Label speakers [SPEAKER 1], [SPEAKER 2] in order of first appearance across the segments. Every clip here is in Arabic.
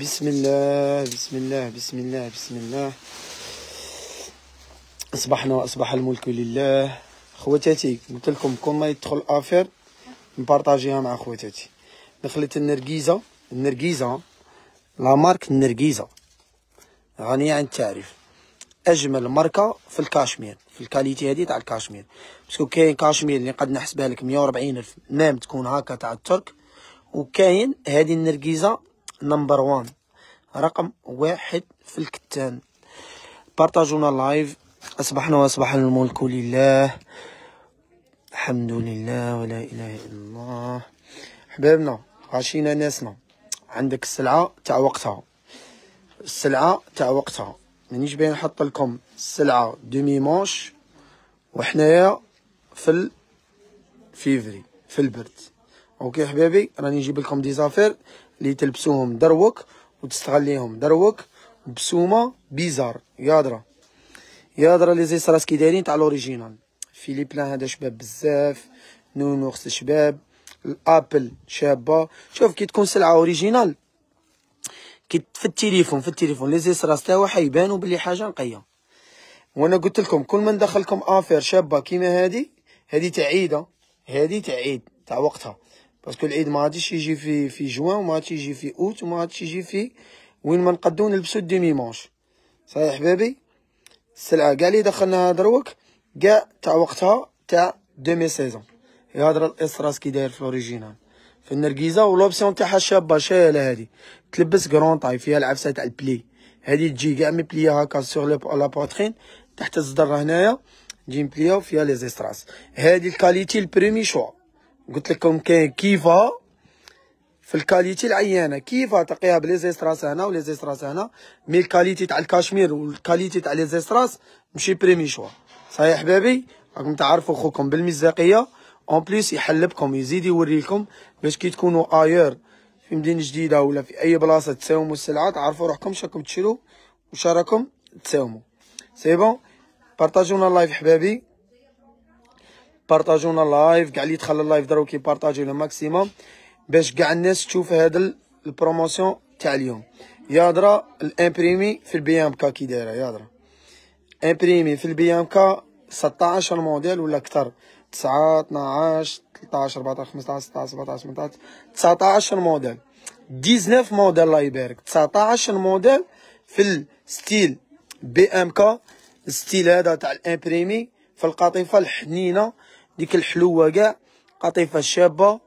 [SPEAKER 1] بسم الله بسم الله بسم الله بسم الله اصبحنا واصبح الملك لله خواتاتي قلت لكم كل ما يدخل affaire نبارطاجيها مع خواتاتي دخلت النرجيزه النرجيزه la marque النرجيزه غنية عن التعريف اجمل ماركه في الكاشمير في ال qualité هذه تاع الكاشمير parce que كاين كاشمير اللي قد نحسبها لك 140 الف نام تكون هكا تاع الترك وكاين هذه النرجيزه number one رقم واحد في الكتان. بارطاجونا live. أصبحنا وأصبح الملك لله. الحمد لله ولا إله إلا الله. حبابنا غاشينا ناسنا. عندك السلعة تاع وقتها السلعة تاع وقتها مانيش باين نحط لكم. السلعة demi-manche وحنايا في الفيفري في البرد. أوكي حبابي راني نجيب لكم دي زافير اللي تلبسوهم دروك وتستغليهم. دروك بسومة بيزار. يادرا يادرا لي زيسراس كي دايرين تاع لوريجينال فيليب لأن هذا شباب بزاف. نونوخس شباب الأبل شابة. شوف كي تكون سلعة أوريجينال كي في التليفون في التليفون لي زيسراس تاعو حيبانو بلي حاجة نقية. وأنا قلت لكم كل ما ندخلكم affaire شابة كيما هذه هذه تاع عيده هذه عيد تاع وقتها. parce que العيد ما غاديش يجي في في جوان وما غاديش يجي في اوت وما غاديش يجي في وين ما نقدو نلبسو ال demi-manche صحيح حبابي السلعه كاع اللي دخلناها دروك كاع تاع وقتها تاع demi-saison يهضر ال strass كي داير في ال original في النرجيزه و l'option تاعها شابه شايله هادي تلبس grande taille فيها العفسه تاع ال plis هادي تجي كاع مبليه هكا sur la poitrine تحت الصدر هنايا تجي مبليه وفيها les strass هادي ال qualité ال premier choix قلت لكم كاين كيفها في ال qualité العيانة. كيفها تقيها ب les strass هنا و les strass هنا؟ mais ال qualité تاع الكاشمير وال qualité تاع les strass ماشي premier choix صحيح حبابي راكم تعرفوا خوكم بالمزاقية. en plus يحلبكم يزيد يوريكم باش كي تكونوا اير في مدينة جديدة ولا في أي بلاصة تساوموا السلعه تعرفوا روحكم شراكم تشرو وش تساوموا. c'est bon بارطاجونا ال live حبابي. بارطاجونا ال live كاع اللي يدخل ال live يبارطاجيو le maximum باش كاع الناس تشوف هذا ال promotion تاع اليوم. يادرا ال imprimé في ال BMK كي دايرة يادرا imprimé في ال BMK 16 موديل ولا أكثر؟ 9 12 13 14 15 16 17 18 19 موديل. 19 موديل الله يبارك. 19 موديل في ال style BMK ال style هذا تاع ال imprimé في القطيفة الحنينة ديك الحلوة كاع قطيفة شابة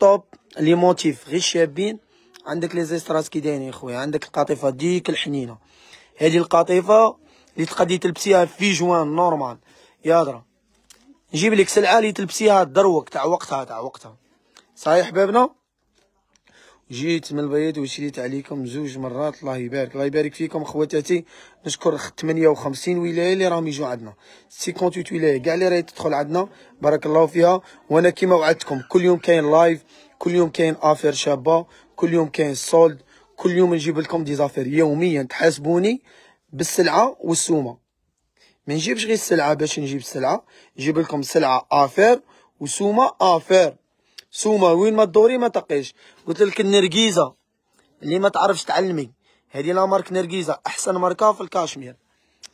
[SPEAKER 1] top les motifs غير شابين. عندك les strass كي دايرين خويا عندك القطيفة ديك الحنينة. هذه القطيفة اللي تقدي تلبسيها في جوان normal. يا نجيب لك سلعة اللي تلبسيها دروك تاع وقتها تاع وقتها. صحيح حبابنا جيت من البيض وشريت عليكم زوج مرات. الله يبارك الله يبارك فيكم خواتاتي. نشكر 58 ولاية اللي راهم يجوا عندنا. 58 ولاية كاع اللي راهي تدخل عندنا. بارك الله فيها. وأنا كيما وعدتكم كل يوم كاين live كل يوم كاين affaire شابة كل يوم كاين solde كل يوم نجيب لكم des affaires يوميا. تحاسبوني بالسلعة والسومة. ما نجيبش غير السلعة باش نجيب السلعة. نجيب لكم سلعة affaire وسومة affaire سومه وين ما تدوري ما تقيش. قلت لك النرجيزة اللي ما تعرفش تعلمي. هذه la marque نرجيزة أحسن ماركة في الكاشمير.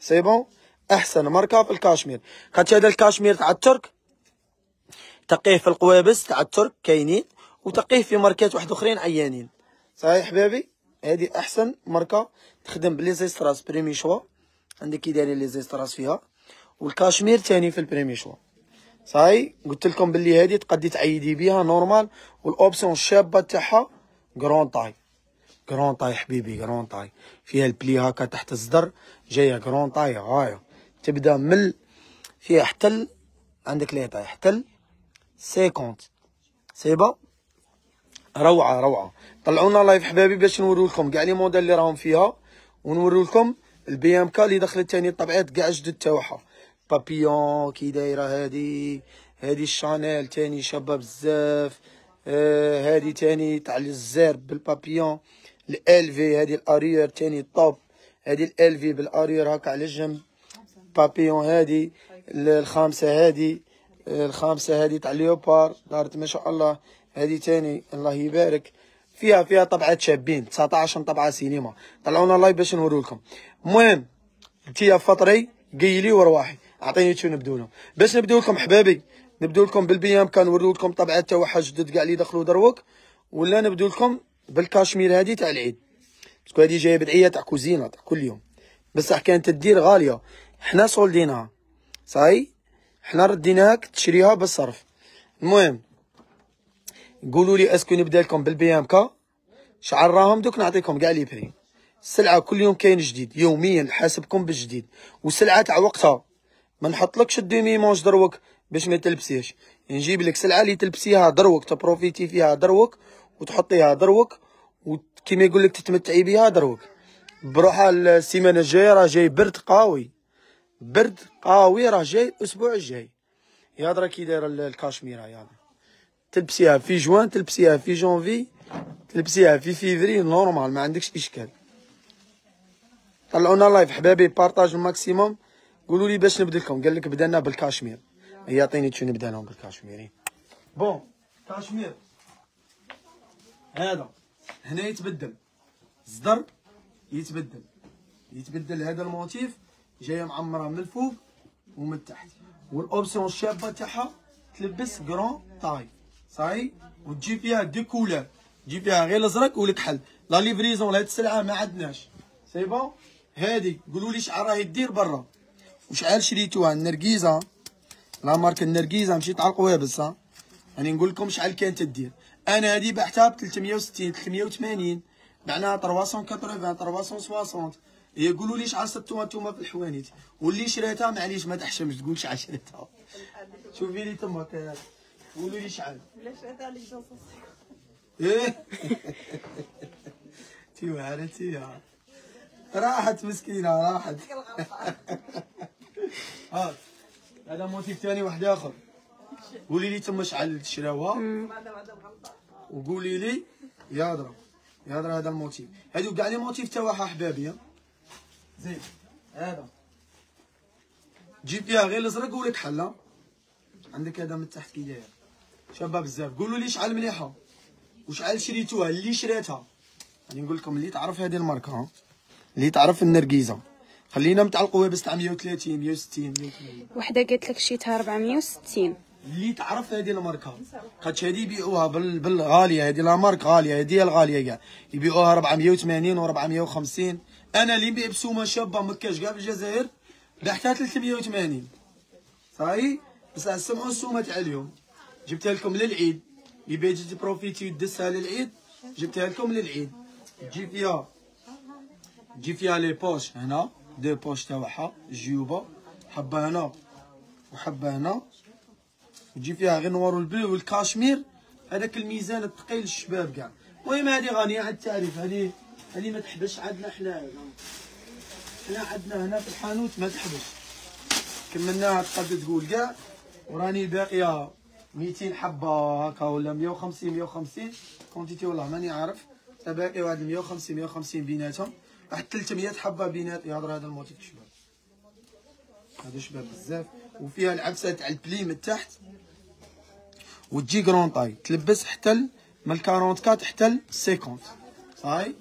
[SPEAKER 1] c'est bon أحسن ماركة في الكاشمير. خاطر هذا الكاشمير تاع الترك. تقيه في القوابس تاع الترك كاينين وتقيه في ماركات واحد أخرين عيانين. صحيح حبابي هذه أحسن ماركة تخدم ب les strass premier choix عندك كي دايرين les strass فيها. والكاشمير تاني في ال premier choix صاي قلت لكم باللي هذه تقدي تعيدي بها normal وال option الشابة تاعها grande taille grande taille حبيبي grande taille فيها ال plis هكا تحت الصدر جاية grande taille غايه تبدأ من فيها حتى عندك les tailles حتى 50 c'est pas روعة روعة. طلعونا live حبايبي باش نورو لكم كاع les modèles اللي راهم فيها ونورو لكم ال BMK اللي دخلت ثاني الطبعات كاع جدد تاعها. بابيون كي دايرة هادي هادي الشانيل تاني شابة بزاف آه هادي تاني تاع الزير بالبابيون الألفي هادي ال arrière تاني top هادي الألفي بال arrière هكا على الجنب. بابيون هادي الخامسة هادي الخامسة هادي تاع léopard دارت ما شاء الله هادي تاني الله يبارك. فيها فيها طبعات شابين 19 طبعة سينما. طلعونا live باش نورو لكم المهم انت يا فطري قيلي ورواحي. أعطيني شو نبدو لهم. باش نبدو لكم حبابي نبدو لكم بال BMK نورو لكم تاع واحد جدد كاع اللي دخلوا دروك. ولا نبدو لكم بالكاشمير هذه تاع العيد. parce que هذه جاية بدعية تاع كوزينة تاع كل يوم. بصح كانت تدير غالية. حنا صولديناها صاي حنا رديناك تشريها بالصرف. المهم قولوا لي est-ce que نبدأ لكم بال BMK؟ شعر راهم دوك نعطيكم كاع les prix السلعة كل يوم كاين جديد. يوميا نحاسبكم بالجديد. والسلعة تاع وقتها. ما نحطلكش ال demi-manches دروك باش ما تلبسيش نجيب لك سلعة اللي تلبسيها دروك تبروفيتي فيها دروك وتحطيها دروك وكيما يقول لك تتمتعي بها دروك. بروحها السيمانه الجاية راه جاي برد قوي. برد قوي راه جاي الأسبوع الجاي. يا درا كي دايرة الكاشميرة يا تلبسيها في جوان تلبسيها في جونفي تلبسيها في فيفري normal ما عندكش إشكال. طلعونا live حبابي partage ال maximum قولوا لي باش نبدا لكم قال لك بدانا بالكاشمير. يعطيني شو نبدا لهم بالكاشميري bon كاشمير. هذا. هنا يتبدل. صدر يتبدل. يتبدل هذا ال motif جاية معمرة من الفوق ومن تحت. وال option الشابه تاعها تلبس grande taille ça y est وتجي فيها des couleurs تجي فيها غير الأزرق والكحل la livraison لهاد السلعه ما عندناش. c'est bon هادي. قولوا لي شحال راهي دير برا. وشحال شريتوها النرجيزه لا مارك النرجيزة مشيت على القوابس ها راني نقول لكم شحال كانت تدير. أنا هادي بعتها ب 360 380 بعناها 380 360 يقولوا لي شحال صرتوها نتوما في الحوانيت. واللي شريتها معليش ما تحشمش تقول شحال شريتها. شوفي لي تما قولوا لي شحال.
[SPEAKER 2] ولا شريتها لي
[SPEAKER 1] إيه. تي وعرتي راحت مسكينة راحت. ها هذا motif ثاني واحد آخر. قولي لي تما شحال شراوها وقولي لي يا درا يا درا هذا ال motif. هادو كاع les motifs تاعها أحبابي. زين. هذا. جيب فيها غير الازرق والكحلة. عندك هذا من تحت كي داير. شابه بزاف. قولوا لي شحال مليحة. وشحال شريتوها اللي شريتها. راني نقول لكم اللي تعرف هذه الماركة اللي تعرف النرجيزه خلينا متعلقوا بس تاع 130 160 180
[SPEAKER 3] وحدة قالت لك شيتها 460
[SPEAKER 1] اللي تعرف هذه الماركه قدش هذه يبيعوها بال... بالغالية هذه لا مارك غاليه هذه الغالية كاع. يبيعوها 480 و 450 أنا اللي نبيع بسومة شابة مكاش كاع في الجزائر بعتها 380 صاي بس سمعوا السومة تاع اليوم. جبتها لكم للعيد. يبي تجي بروفيتي ودسها للعيد. جبتها لكم للعيد. تجي فيها. تجي فيها les poches هنا. des poches تاعها جيوبه حبه هنا وحبه هنا وتجي فيها غير noir وال bleu والكاشمير هذاك الميزان الثقيل الشباب كاع. المهم هذه غنيه على التعريف. هذه هذه ما تحبش عندنا حنا. حنا عندنا هنا في الحانوت ما تحبش. كملناها تقدر تقول كاع. وراني باقية 200 حبة هكا ولا 150 150 كونتيتي والله ماني عارف. باقي واحد 150 150 بيناتهم. واحد 300 حبة بينات. يهضر هذا الموتيف شباب. هذا شباب بزاف. وفيها العبسة تاع البلي من تحت. وتجي كرون طاي. تلبس حتى من 44 حتى ل 50 صاي؟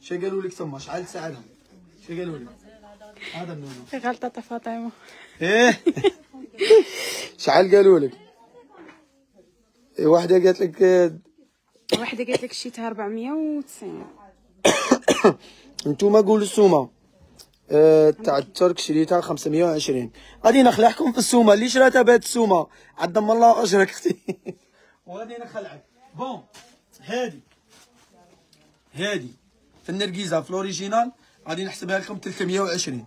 [SPEAKER 1] شا قالوا لك تما شحال ساعدهم شا قالوا لك هذا النونو
[SPEAKER 3] غلطة فاطمه
[SPEAKER 1] إيه. شحال قالوا لك؟ إيه، واحدة قالت لك آه،
[SPEAKER 3] وحده قالت لك شيتها 490
[SPEAKER 1] انتوما قولوا السومة. آه، تاع الترك شريتها 520 غادي نخلعكم في السومة. اللي شراتها بهاد السومة؟ عدم الله أجرك. أختي وغادي نخلعك. bon هادي. هادي. في النرجيزه في ال original. غادي نحسبها لكم 320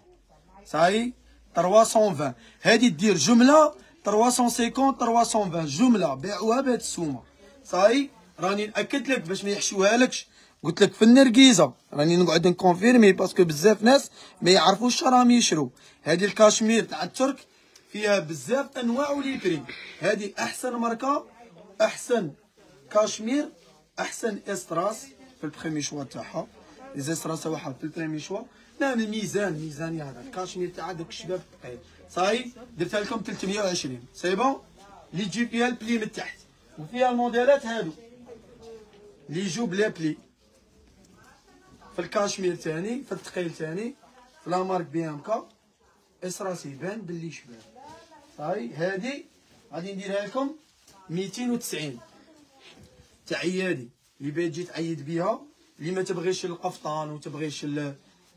[SPEAKER 1] صاي 320 هادي دير جملة 350 320 جملة بيعوها بهاد السومة. صاي راني نأكد لك باش ما يحشوها لكش. قلت لك في النرجيزة. راني نقعد نكونفيرمي parce que بزاف ناس ما يعرفوش راهم يشرو هذه الكاشمير تاع الترك فيها بزاف أنواع و les prix هذه أحسن ماركة أحسن كاشمير أحسن strass في ال premier choix تاعها. les strass تاعها في ال premier choix لا الميزان ميزاني هذا الكاشمير تاع دوك الشباب الثقيل صاي درتها لكم 320 c'est bon؟ اللي تجي فيها ال pli من تحت. وفيها الموديلات هادو. اللي يجوا بلا pli. في الكاشمير تاني في الثقيل تاني في la marque بيانكا. strass يبان باللي شباب صاي هادي غادي نديرها لكم 290 تاع عيادي اللي بغيت تجي تعيد بيها اللي ما تبغيش القفطان وتبغيش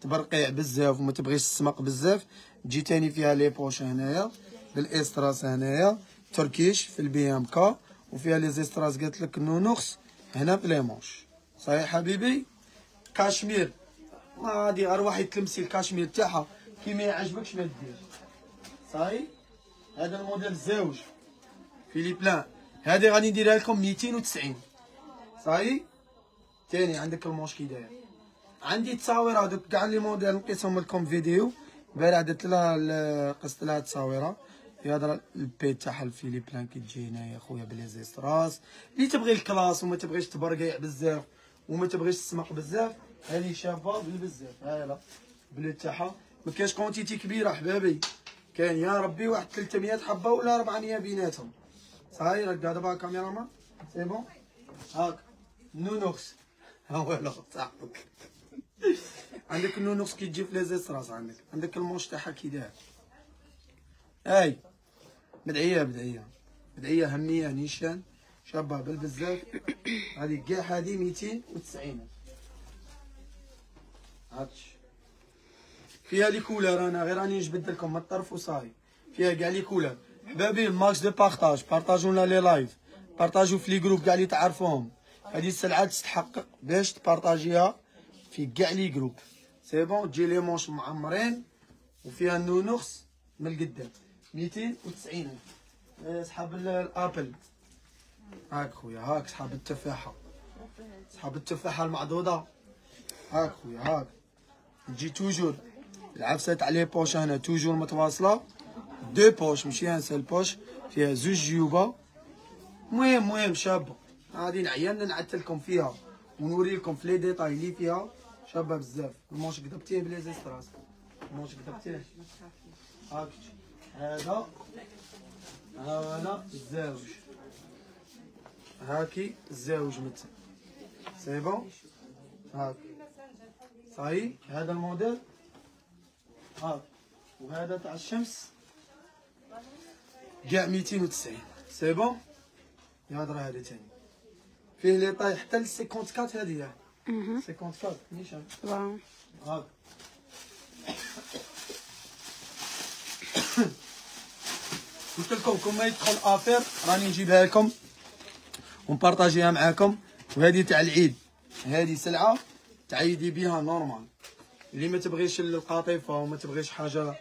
[SPEAKER 1] تبرقيع بزاف وما تبغيش السمق بزاف تجي تاني فيها les poches هنايا بال strass هنايا تركيش في ال BMK وفيها les strass قالت لك نونوكس هنا في les manches. صحيح حبيبي؟ كاشمير. ما غادي غير واحد تلمسي الكاشمير تاعها. كي ما يعجبكش ما دير صحيح؟ هذا الموديل الزوج Philipp Plein. هذه غادي نديرها لكم 290 صاي تاني عندك ال manche كي داير. عندي تصاوير هذوك كاع les modèles نقيسهم لكم فيديو. البارح درت لها قصت لها تصاويره هذا البي تاعها ال Philipp Plein كي تجي هنايا خويا ب les strass اللي تبغي ال classe وما تبغيش تبرقيع بزاف وما تبغيش تسمق بزاف هذه شابة لا pli تاعها. ما كاينش quantité كبيرة حبابي كاين يا ربي واحد 300 حبة ولا 400 بيناتهم. صاي راك دابا كاميرا c'est bon؟ هاك. نونوكس ها والو صاحبك. عندك النونوكس كي تجي في les strass عندك. عندك ال manche تاعها كي داير أي. بدعية بدعية. بدعية همية نيشان. شابة بالبزاف. هذه كاع هذه 290 هاتش. فيها les couleurs أنا غير راني نجبد لكم من الطرف وصاي. فيها كاع les couleurs. حبابي max de partage بارطاجوا لنا les live. بارطاجوا في les groupes كاع اللي تعرفوهم. هذه السلعه تستحق باش تبارطاجيها في كاع les groupes سي بون تجي لي مونش معمرين وفيها النونوخس من القدام 290 إيه، صحاب ال- الآبل. هاك خويا هاك صحاب التفاحة. صحاب التفاحة المعضوضه هاك خويا هاك. تجي توجور. العفسة تاع لي بوش هنا توجور متواصلة. دو بوش ماشي ان سيل بوش. فيها زوج جيوبه مهم مهم شابه غادي نعيان نعتلكم فيها. ونوري لكم في لي ديتاي اللي فيها. شابة بزاف. المونش كتبتيه بلي زيستراس المونش كتبتيه هاك. هذا. هذا الزاوج. هاكي الزاوج متى سي بون هاك. صحيح هذا الموديل. هاك وهذا تاع الشمس. كاع 290 c'est bon؟ يهضر هذا تاني. فيه les tailles حتى ل 54 هذه
[SPEAKER 3] أها
[SPEAKER 1] 54 نيشان
[SPEAKER 3] واو.
[SPEAKER 1] هاك قلت لكم كون ما يدخل affaire راني نجيبها لكم. ونبارطاجيها معاكم. وهذه تاع العيد. هذه سلعة. تعيدي بها normal اللي ما تبغيش القاطفه وما تبغيش حاجة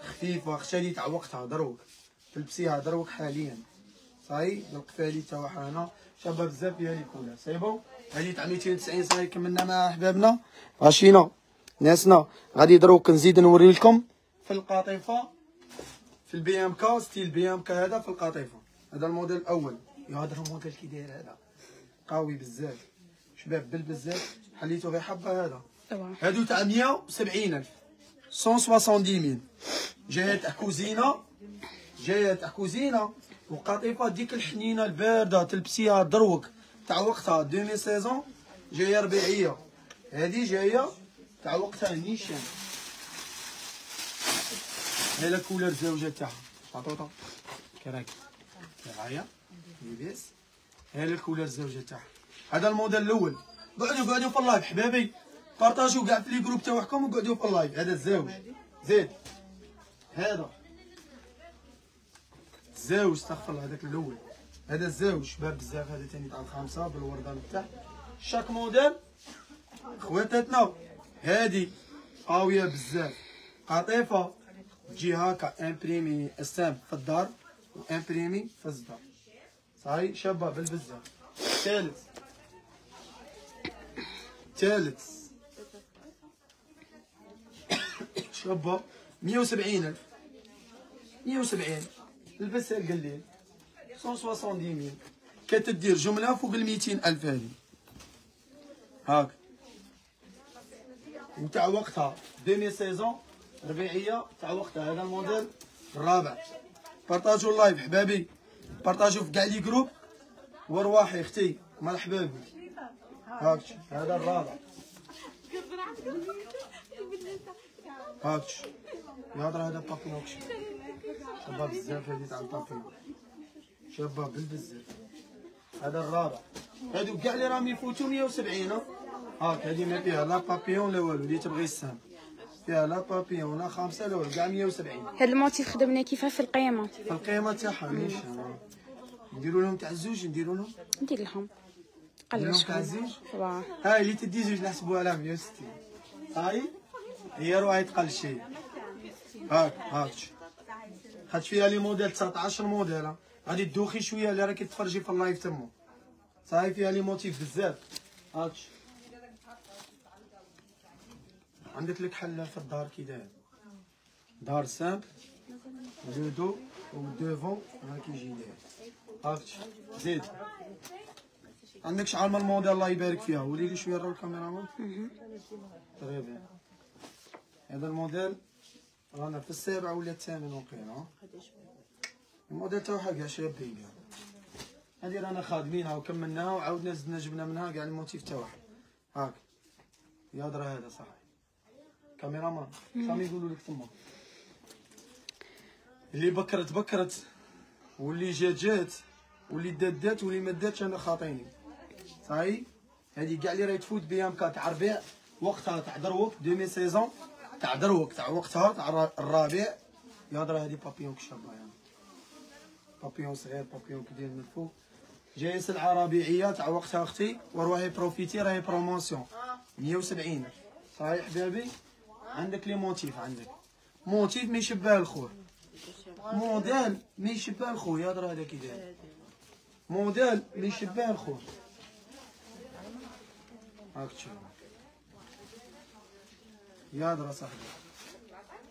[SPEAKER 1] خفيفة خشالي تاع وقتها دروك. تلبسيها دروك حاليا. صاي القفالي تاعها هنا شابه بزاف فيها لي بون هذه تاع 290 صاي كملنا مع أحبابنا. غاشينا ناسنا. غادي دروك نزيد نوري لكم. في القاطفه في البي إم كا ستيل بي إم كا هذا في القاطفه هذا الموديل الأول. يا هذا الموديل كي داير هذا. قوي بزاف. شباب بالبزاف حليتو غير حبة هذا.
[SPEAKER 3] واو
[SPEAKER 1] هادو تاع 170 ألف. 170 ميل. جاية تاع كوزينة. جاية تاع كوزينة. وقاطفه ديك الحنينة الباردة تلبسيها دروك تاع وقتها 2016 جاية ربيعية. هذه جاية تاع وقتها نيشان. هي لا كولر الزوجه تاعها. عطوطه كراك معايا لاباس هي la couleur الزوجه تاعها. هذا الموديل الأول. قعدوا قعدوا في ال live حبابي بارطاجوا كاع في les groupes تاعكم وقعدوا في ال live. هذا الزوج زيد. هذا. الزوج استغفر الله هذاك الأول. هذا الزوج شباب بزاف هذا ثاني تاع الخامسه بالورده من تحت chaque modèle. خواتاتنا. هادي. قوية بزاف. قطيفة. تجي هكا imprimé السام في الدار. و imprimé في الصدر صحيح؟ شابة بالبزاف. ثالث. ثالث شابة. 170 الف 170 لبسها القليل 170 mille كتدير جملة فوق ال 200 ألف هذه. هاك. وتاع وقتها. demi-saison. ربيعية. تاع وقتها. هذا الموديل. الرابع بارطاجوا ال live حبابي. بارطاجوا في كاع les groupes. ورواحي أختي. مرحبا بك. هاك هذا الرابع. هاك يهضر هذا بابيون شباب بزاف هذه تاع البابيون شباب بالبزاف هذا الرابع. هادو كاع اللي راهم يفوتوا 170 ها. هاك هذه ما فيها لا بابيون لا والو اللي تبغي السهم. فيها لا بابيون لا خمسة لا والو كاع 170
[SPEAKER 3] هاد الموتيف خدمنا كيفاه في القيمة؟
[SPEAKER 1] في القيمة تاعها ليش نديروا لهم تاع الزوج نديروا لهم؟
[SPEAKER 3] ندير لهم. قلل شوية.
[SPEAKER 1] هاي اللي تدي زوج نحسبوها على 160 هاي؟ هي راه يتقل شيء هاك هاك خدت فيها لي موديل 19 موديل. ها. غادي تدوخي شوية اللي راكي تفرجي في اللايف تمو صاي فيها لي موتيف بزاف. هاك عندك لك حل في الدار كي داير. دار سامبل لو دو و دوفون ها كيجي داير هاك زيد. عندك شحال من الموديل الله يبارك فيها؟ ولي لي شوية راه الكاميرا تري بيان هذا الموديل رانا في السابع ولا الثامن وقيلا؟ الموديل تاعها كاع شابين كاع هذه رانا خادمينها وكملناها وعاودنا زدنا جبنا منها كاع الموتيف تاعها هاك. يهضر هذا صح كاميرا مان شحال يقولوا لك تما. اللي بكرت بكرت واللي جات جات واللي دات دات واللي ما داتش أنا خاطيني. صاي هذه كاع اللي راهي تفوت بها مكا تاع ربيع وقتها تاع دروك دومي سيزون تاع دروك تاع وقتها تاع الر- الربيع يهضر هذه بابيون كشابه يعني. بابيون صغير بابيون كبير من الفوق. جاية سلعة ربيعية تاع وقتها أختي وروحي بروفيتي راهي promotion 170 صحيح حبابي عندك les motifs عندك. motif ما يشبه الخور موديل ما يشبه الخور يهضر هذا كي داير. موديل ما يشبه الخور هاك تشوف يهضر صاحبي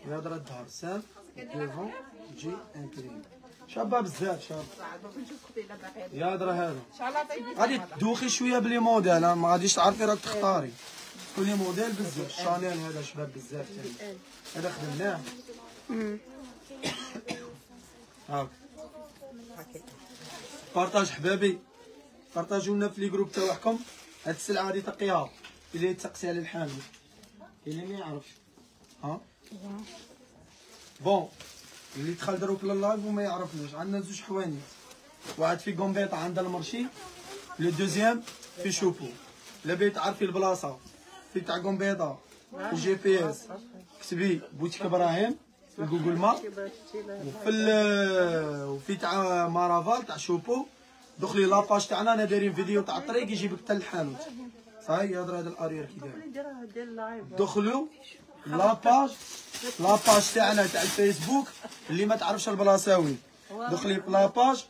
[SPEAKER 1] يهضر الدهر سام ديفون جي امبريم شابه بزاف شاب يهضر هذا. غادي تدوخي شوية بلي موديل ما غاديش تعرفي راك تختاري. كل موديل بزاف. شانيل هذا شباب بزاف ثاني هذا خدمناه هاك. partage حبابي. بارطاجوا لنا في les groupes تاعكم هاد السلعة غادي تقيها اللي تسقسي على الحامل. اللي ما يعرفش. ها؟ bon اللي دخل دروك لل live وما يعرفنيش عندنا زوج حوانيت. واحد في قنبيطة عند المرشي. le deuxième في شوبو. لا بغيت تعرفي البلاصة. في تاع في ال GPS. كتبي بوتيك إبراهيم. في Google Maps. وفي وفي تاع مارافال تاع شوبو. دخلي la page تاعنا رانا دايرين فيديو تاع الطريق يجيبك حتى الحانوت صاي يهضر هذا l'arrière كي داير دخلوا la page la page تاعنا تاع الفيسبوك اللي ما تعرفش البلاصه وين دخلي
[SPEAKER 2] la page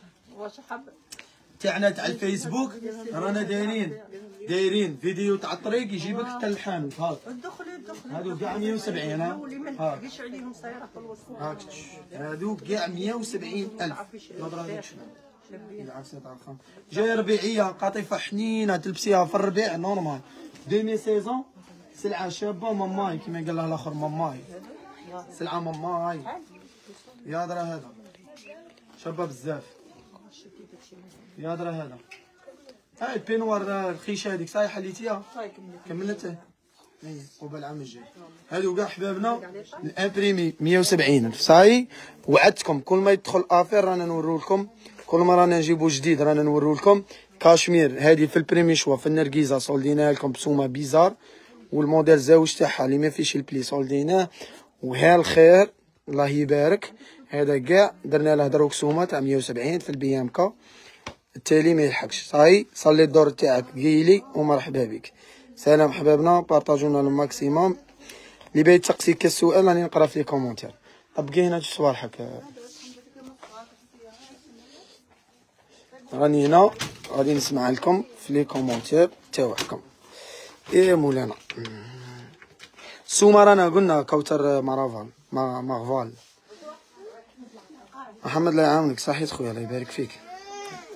[SPEAKER 1] تاعنا تاع الفيسبوك. رانا دايرين دايرين فيديو تاع الطريق يجيبك حتى الحانوت هاك.
[SPEAKER 2] دخلي دخلي.
[SPEAKER 1] هادو كاع 170 ها؟
[SPEAKER 2] ما
[SPEAKER 1] هاك.
[SPEAKER 2] عليهم في الوسط.
[SPEAKER 1] هاك. هادو كاع 170 ألف. نضرب تاع جاية ربيعية قطيفة حنينة تلبسيها في الربيع normal demi-saison سلعة شابة ماماي كما قال لها الآخر ماماي سلعة ماماي يا درا هذا. شابة بزاف. يا درا هذا. هاي ال peignoir الخيشة هذيك صاي حليتيها؟ كملتها. اي قبل العام الجاي. هادو كاع حبابنا. الامبريمي 170 الف صاي وعدتكم كل ما يدخل افير رانا نورو لكم كل ما رانا نجيبو جديد رانا نورو لكم كاشمير هادي في البريمي شوا في النرجيزه سولديناها لكم بسومة بيزار. والموديل زاوج تاعها اللي ما فيش البلي. سولديناه وها الخير الله يبارك. هذا كاع درنا له دروك سومة تاع 170 في البي ام كا. التالي ما يلحقش. صاي صلي الدور تاعك قيلي ومرحبا بك. سلام حبابنا بارطاجونا au maximum اللي باغي تسقسي كاس سؤال راني نقرا في les commentaires. طبقي هنا شو راني هنا غادي نسمع لكم في les commentaires تاعكم إيه مولانا؟ السومه رانا قلنا كوثر مارافال ما مارفال. محمد الله يعاونك صحيت خويا الله يبارك فيك.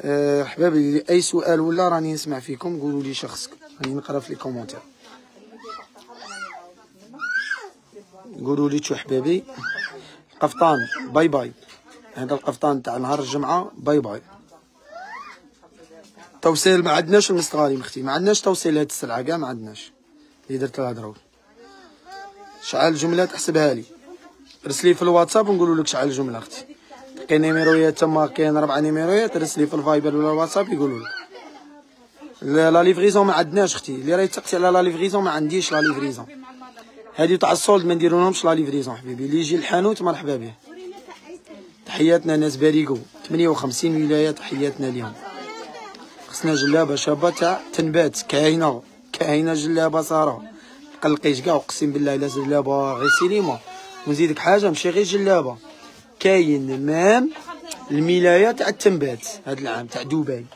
[SPEAKER 1] أه حبابي أي سؤال ولا راني نسمع فيكم قولوا لي شخصك. راني نقرأ في les commentaires قولوا لي شو حبابي قفطان باي باي. هذا القفطان تاع نهار الجمعة باي باي. توصيل ما عندناش المستغالي أختي ما عندناش توصيل هاد السلعة كاع ما عندناش. اللي درت لها دروك شحال الجمله تحسبها لي. رسلي في الواتساب ونقولوا لك شحال الجمله أختي. كاين نيميرويات تما كاين ربع نيميرويات رسلي في الفايبر ولا الواتساب يقولوا لك. لا لا livraison ما عندناش أختي. اللي راهي تسقسي على la livraison ما عنديش la livraison هادي تاع ال solde ما نديرولهمش la livraison حبيبي. اللي يجي الحانوت مرحبا به. تحياتنا ناس باريكو. 58 ولاية تحياتنا ليهم. خصنا جلابة شابه تاع تنبات كاينة كاينة جلابة سارة. قلقيش كاع اقسم بالله إلا جلابة غير سينما. ونزيدك حاجة ماشي غير جلابة. كاين même الملاية تاع التنبات هاد العام تاع دبي.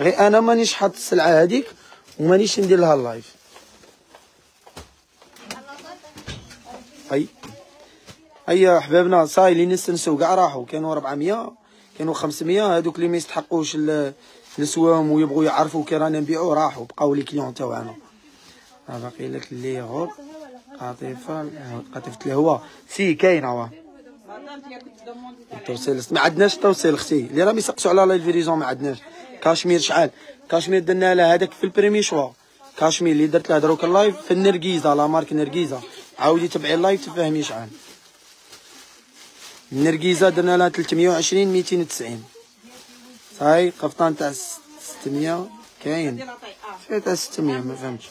[SPEAKER 1] غير أنا مانيش حاط السلعة هذيك ومانيش ندير لها ال live أي. أي أحبابنا صاي اللي نستنسوا كاع راحوا كانوا 400 كانوا 500 هذوك اللي ما يستحقوش السوام ويبغوا يعرفوا كي رانا نبيعوا راحوا بقاو les clients تاعنا باقي لك اللي غور قطيفه قطيفه الهواء سي كاينة واه التوصيل ما عندناش توصيل أختي اللي راهم يسقسوا على la livraison ما عندناش. كاشمير شحال؟ كاشمير درنا لها هذاك في ال premier choix. كاشمير اللي درت لها دروك ال live في النرجيزه la marque نرجيزه عاودي تبعي ال live تفهمي شحال. النرجيزه درنا لها 320 290 صاي قفطان تاع 600 كاين فيه تاع 600 ما فهمتش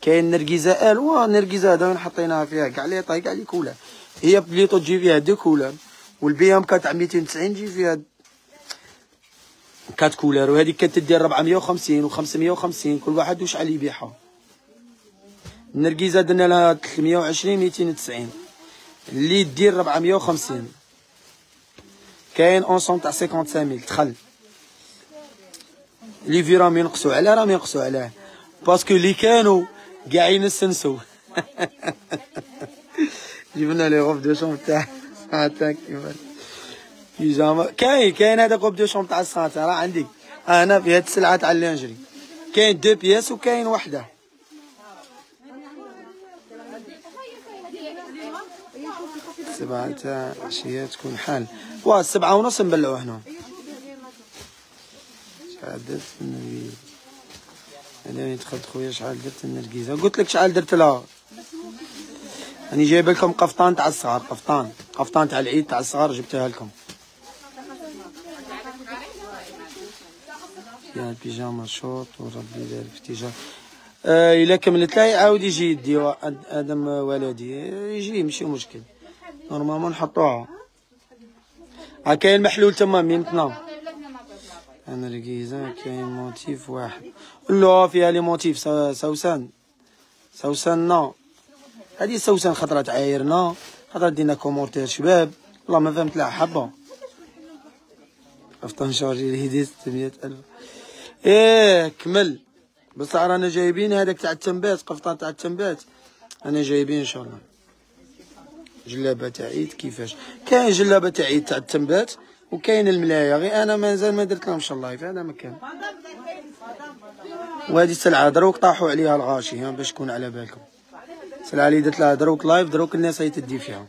[SPEAKER 1] كاين نرجيزه الوا نرجيزه هذا وين حطيناها فيها كاع les tailles كاع les couleurs هي بليطو تجي فيها deux couleurs وال BMK تاع 290 تجي فيها quatre couleurs وهذيك كانت تدير 450 و550 كل واحد وشحال يبيعها النرجيزه درنا لها 320 290 اللي دير 450 كاين اونسون تاع 55000 دخل لي في راهم ينقصوا علاه راهم ينقصوا علاه. باسكو اللي كانوا قاعدين يستنسوا. جبنا لي غوف دو شوم تاع تاع بيجاما كاين كاين هذاك غوف دو شوم تاع السانتا راه عندي. أنا في هاد السلعة تاع اللينجري. كاين دو بياس وكاين وحدة. سبعة تاع عشية تكون حال. واه السبعة ونص نبلعو هنا. شحال درت النرجيزة أنا دخلت خويا شحال درت النرجيزة قلت لك شحال درت لها راني جايب لكم قفطان تاع الصغار قفطان. قفطان تاع العيد تاع الصغار جبتها لكم. فيها البيجاما شورت وربي يبارك في تيجا آه إلا كملت لا يعاود يجي يدي آدم ولدي. يجي ماشي مشكل. نورمالمون نحطوها. ها كاين محلول تما ميمتنا أنا ركيزة كاين موتيف واحد. لا فيها لي موتيف سو- سوسن نو هادي سوسن خطرة عايرنا خطرة دينا كومونتير شباب. والله ما فهمت لها حبة. خفت نشارجي الهدي 600 ألف. إيه كمل. بصح رانا جايبين هذاك تاع التنبات قفطان تاع التنبات. أنا جايبين إن شاء الله. جلابة تاع عيد كيفاش؟ كاين جلابة تاع عيد تاع التنبات وكاين الملاية. غير أنا مازال ما درت لهمش ال live هذا مكان. وهذه السلعه دروك طاحوا عليها الغاشي ها باش تكون على بالكم. السلعه اللي درت لها دروك live دروك الناس هي تدي فيها.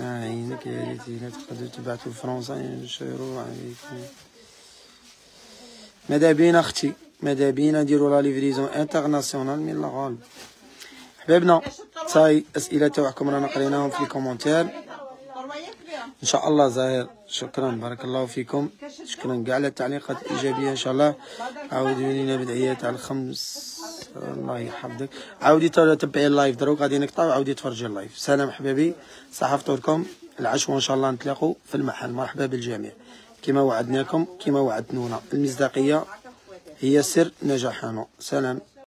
[SPEAKER 1] آه عينك يا ريتي لا تقدروا تبعثوا لفرنسا ينشروا عليكم ماذا بينا أختي؟ ماذا بينا؟ نديروا la livraison internationale من الغالب. حبابنا صاي أسئلة تاعكم رانا قريناهم في ال commentaire إن شاء الله زاهر. شكرا. بارك الله فيكم. شكرا. كاع على التعليقات الايجابيه إن شاء الله. عاودوا لينا بدعيات على الخمس. الله يحفظك. عاودي تبعي ال live دروك. غادي نقطع وعاودي تفرجي ال live سلام حبابي صحة فطوركم العشوة إن شاء الله نتلاقوا في المحل. مرحبا بالجميع. كما وعدناكم كما وعدتونا. المصداقية هي سر نجاحنا. سلام.